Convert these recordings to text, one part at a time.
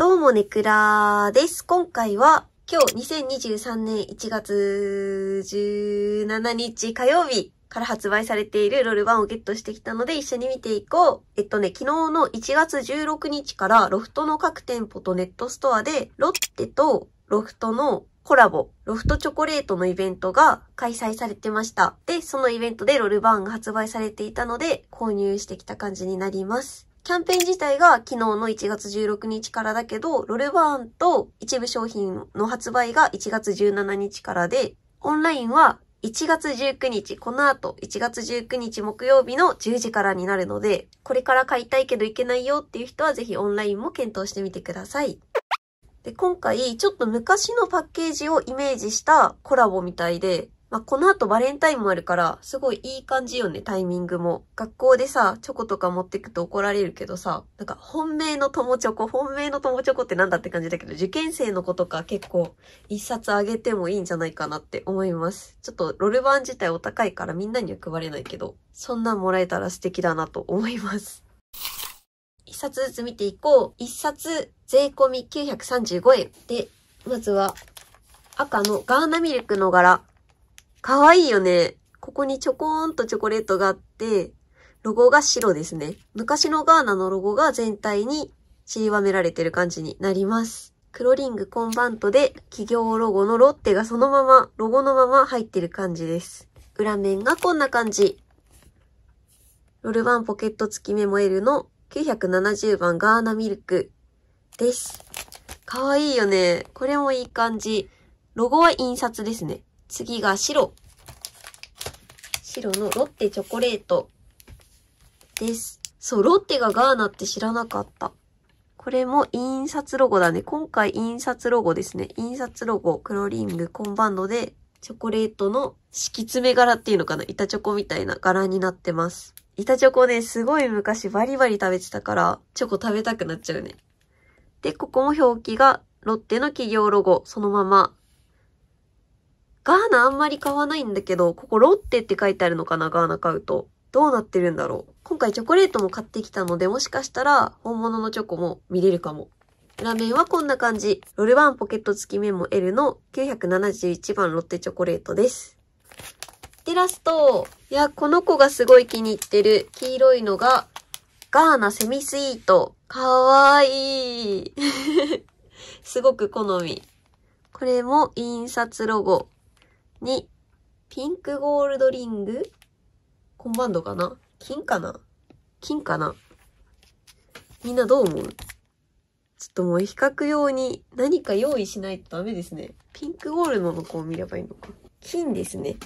どうもネクラです。今回は今日2023年1月17日火曜日から発売されているロール版をゲットしてきたので一緒に見ていこう。えっとね、昨日の1月16日からロフトの各店舗とネットストアでロッテとロフトのコラボ、ロフトチョコレートのイベントが開催されてました。で、そのイベントでロールバーンが発売されていたので購入してきた感じになります。キャンペーン自体が昨日の1月16日からだけど、ロルバーンと一部商品の発売が1月17日からで、オンラインは1月19日、この後1月19日木曜日の10時からになるので、これから買いたいけどいけないよっていう人はぜひオンラインも検討してみてください。で、今回ちょっと昔のパッケージをイメージしたコラボみたいで、まあ、この後バレンタインもあるから、すごいいい感じよね、タイミングも。学校でさ、チョコとか持ってくと怒られるけどさ、なんか本命の友チョコ、本命の友チョコってなんだって感じだけど、受験生の子とか結構一冊あげてもいいんじゃないかなって思います。ちょっとロルバン自体お高いからみんなには配れないけど、そんなんもらえたら素敵だなと思います。一冊ずつ見ていこう。一冊税込み935円。で、まずは赤のガーナミルクの柄。かわいいよね。ここにちょこーんとチョコレートがあって、ロゴが白ですね。昔のガーナのロゴが全体に散りばめられてる感じになります。黒リングコンバントで企業ロゴのロッテがそのまま、ロゴのまま入ってる感じです。裏面がこんな感じ。ロルバンポケット付きメモ L の970番ガーナミルクです。かわいいよね。これもいい感じ。ロゴは印刷ですね。次が白。白のロッテチョコレートです。そう、ロッテがガーナって知らなかった。これも印刷ロゴだね。今回印刷ロゴですね。印刷ロゴ、黒リング、コンバンドで、チョコレートの敷き詰め柄っていうのかな板チョコみたいな柄になってます。板チョコね、すごい昔バリバリ食べてたから、チョコ食べたくなっちゃうね。で、ここも表記がロッテの企業ロゴ、そのまま。ガーナあんまり買わないんだけど、ここロッテって書いてあるのかなガーナ買うと。どうなってるんだろう今回チョコレートも買ってきたので、もしかしたら本物のチョコも見れるかも。裏面はこんな感じ。ロルバンポケット付きメモ L の971番ロッテチョコレートです。で、ラスト。いや、この子がすごい気に入ってる。黄色いのが、ガーナセミスイート。かわいい。すごく好み。これも印刷ロゴに、ピンクゴールドリング？コンバンドかな？金かな？金かな？みんなどう思う？ちょっともう比較用に何か用意しないとダメですね。ピンクゴールドの子を見ればいいのか。金ですね。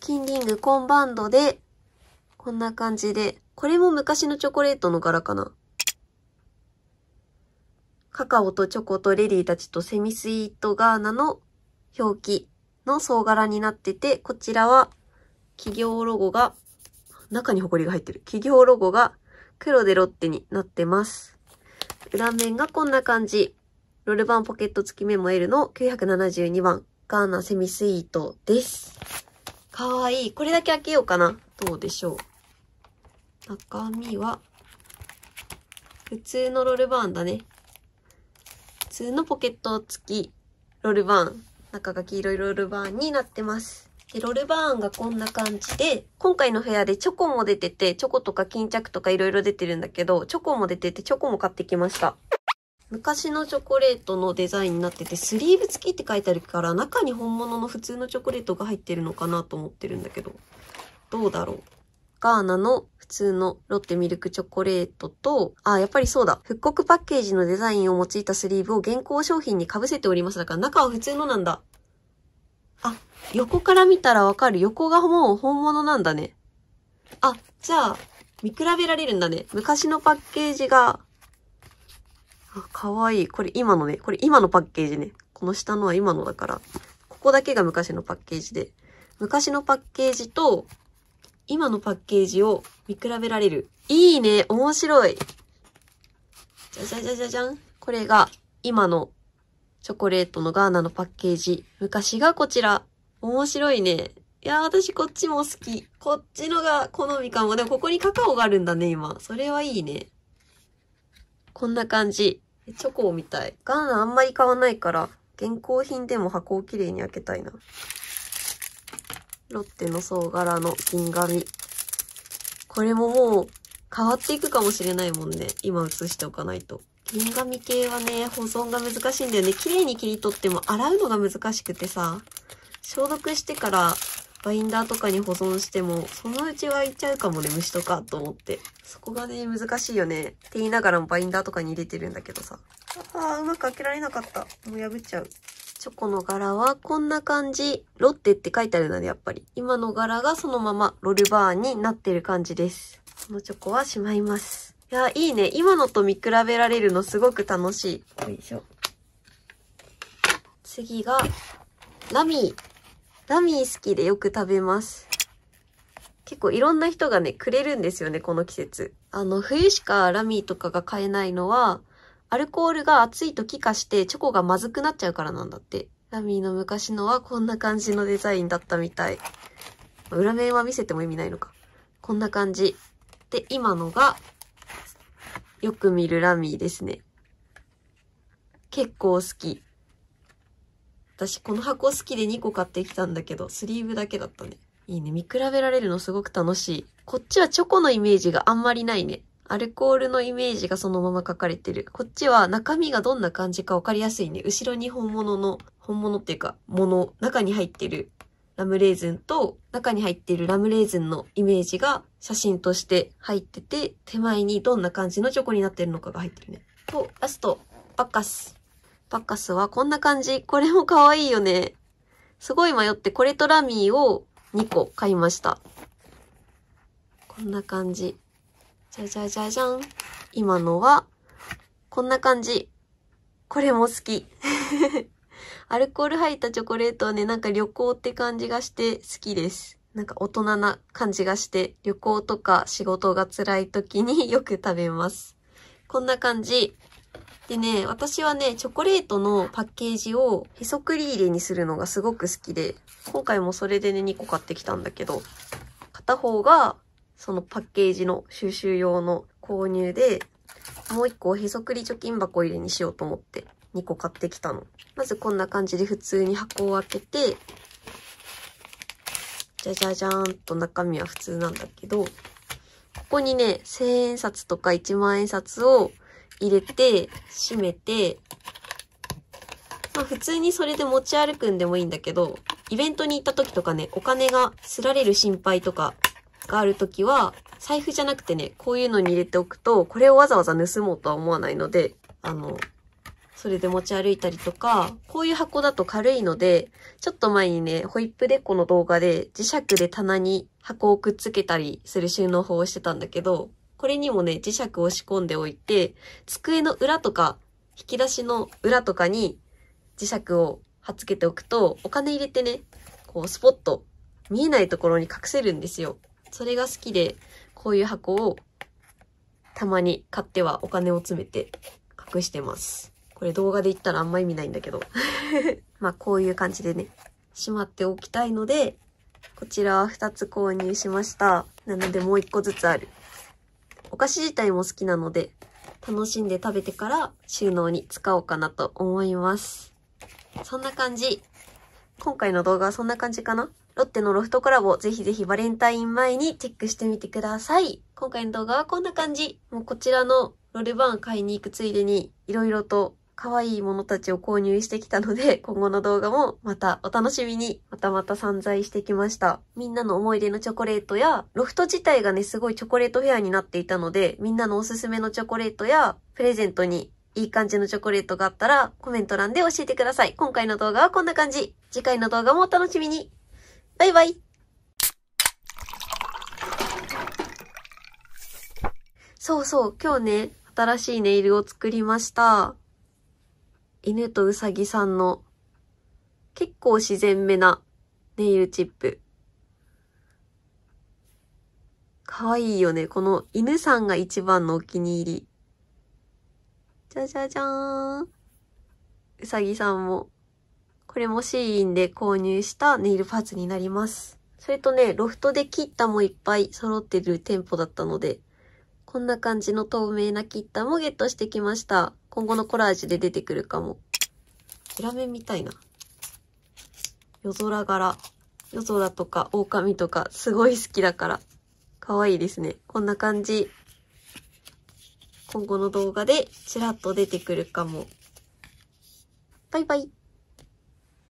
金リングコンバンドで、こんな感じで、これも昔のチョコレートの柄かな？カカオとチョコとレディたちとセミスイートガーナの表記の総柄になってて、こちらは企業ロゴが、中にホコリが入ってる。企業ロゴが黒でロッテになってます。裏面がこんな感じ。ロルバンポケット付きメモ L の972番、ガーナセミスイートです。かわいい。これだけ開けようかな。どうでしょう。中身は、普通のロルバーンだね。普通のポケット付きロルバーン。中が黄色いロールバーンになってます。で、ロールバーンがこんな感じで、今回の部屋でチョコも出てて、チョコとか巾着とかいろいろ出てるんだけど、チョコも出てて、チョコも買ってきました。昔のチョコレートのデザインになってて、スリーブ付きって書いてあるから、中に本物の普通のチョコレートが入ってるのかなと思ってるんだけど、どうだろう？ガーナの普通のロッテミルクチョコレートと、あ、やっぱりそうだ。復刻パッケージのデザインを用いたスリーブを現行商品に被せております。だから中は普通のなんだ。あ、横から見たらわかる。横がもう本物なんだね。あ、じゃあ、見比べられるんだね。昔のパッケージが、あ、かわいい。これ今のね。これ今のパッケージね。この下のは今のだから。ここだけが昔のパッケージで。昔のパッケージと、今のパッケージを見比べられる。いいね。面白い。じゃじゃじゃじゃじゃん。これが今のチョコレートのガーナのパッケージ。昔がこちら。面白いね。いや、私こっちも好き。こっちのが好みかも。でもここにカカオがあるんだね、今。それはいいね。こんな感じ。チョコみたい。ガーナあんまり買わないから、現行品でも箱をきれいに開けたいな。ロッテの総柄の銀紙。これももう変わっていくかもしれないもんね。今写しておかないと。銀紙系はね、保存が難しいんだよね。綺麗に切り取っても洗うのが難しくてさ、消毒してからバインダーとかに保存しても、そのうちはいっちゃうかもね、虫とか、と思って。そこがね、難しいよね。って言いながらもバインダーとかに入れてるんだけどさ。ああ、うまく開けられなかった。もう破っちゃう。チョコの柄はこんな感じ。ロッテって書いてあるので、やっぱり。今の柄がそのままロルバーンになってる感じです。このチョコはしまいます。いや、いいね。今のと見比べられるのすごく楽しい。よいしょ。次が、ラミー。ラミー好きでよく食べます。結構いろんな人がね、くれるんですよね、この季節。あの、冬しかラミーとかが買えないのは、アルコールが熱いと気化してチョコがまずくなっちゃうからなんだって。ラミーの昔のはこんな感じのデザインだったみたい。裏面は見せても意味ないのか。こんな感じ。で、今のが、よく見るラミーですね。結構好き。私この箱好きで2個買ってきたんだけど、スリーブだけだったね。いいね。見比べられるのすごく楽しい。こっちはチョコのイメージがあんまりないね。アルコールのイメージがそのまま書かれてる。こっちは中身がどんな感じかわかりやすいね。後ろに本物の、本物っていうか、もの、中に入ってるラムレーズンと、中に入ってるラムレーズンのイメージが写真として入ってて、手前にどんな感じのチョコになってるのかが入ってるね。と、ラスト、バッカス。バッカスはこんな感じ。これも可愛いよね。すごい迷って、これとラミーを2個買いました。こんな感じ。じゃじゃじゃじゃん。今のは、こんな感じ。これも好き。アルコール入ったチョコレートはね、なんか旅行って感じがして好きです。なんか大人な感じがして、旅行とか仕事が辛い時に よく食べます。こんな感じ。でね、私はね、チョコレートのパッケージをへそくり入れにするのがすごく好きで、今回もそれでね、2個買ってきたんだけど、片方が、そのパッケージの収集用の購入で、もう1個へそくり貯金箱入れにしようと思って2個買ってきたの。まずこんな感じで普通に箱を開けて、じゃじゃじゃーんと中身は普通なんだけど、ここにね、1000円札とか1万円札を入れて、閉めて、まあ普通にそれで持ち歩くんでもいいんだけど、イベントに行った時とかね、お金がすられる心配とかがある時は、財布じゃなくてね、こういうのに入れておくと、これをわざわざ盗もうとは思わないので、あの、それで持ち歩いたりとか、こういう箱だと軽いので、ちょっと前にね、ホイップデコの動画で磁石で棚に箱をくっつけたりする収納法をしてたんだけど、これにもね、磁石を仕込んでおいて、机の裏とか、引き出しの裏とかに磁石を貼っつけておくと、お金入れてね、こうスポット、見えないところに隠せるんですよ。それが好きで、こういう箱をたまに買ってはお金を詰めて隠してます。これ動画で言ったらあんま意味ないんだけど。まあこういう感じでね、しまっておきたいので、こちらは2つ購入しました。なのでもう1個ずつある。お菓子自体も好きなので、楽しんで食べてから収納に使おうかなと思います。そんな感じ。今回の動画はそんな感じかな？ロッテのロフトコラボ、ぜひぜひバレンタイン前にチェックしてみてください。今回の動画はこんな感じ。もうこちらのロレバーン買いに行くついでに、いろいろと可愛いものたちを購入してきたので、今後の動画もまたお楽しみに、またまた散財してきました。みんなの思い出のチョコレートや、ロフト自体がね、すごいチョコレートフェアになっていたので、みんなのおすすめのチョコレートや、プレゼントにいい感じのチョコレートがあったら、コメント欄で教えてください。今回の動画はこんな感じ。次回の動画もお楽しみに。バイバイ。そうそう、今日ね、新しいネイルを作りました。犬とうさぎさんの結構自然めなネイルチップ。かわいいよね。この犬さんが一番のお気に入り。じゃじゃじゃーん。うさぎさんも。これもシーインで購入したネイルパーツになります。それとね、ロフトで切ったもいっぱい揃ってる店舗だったので、こんな感じの透明なキッタもゲットしてきました。今後のコラージュで出てくるかも。裏面みたいな。夜空柄。夜空とか狼とかすごい好きだから。かわいいですね。こんな感じ。今後の動画でちらっと出てくるかも。バイバイ。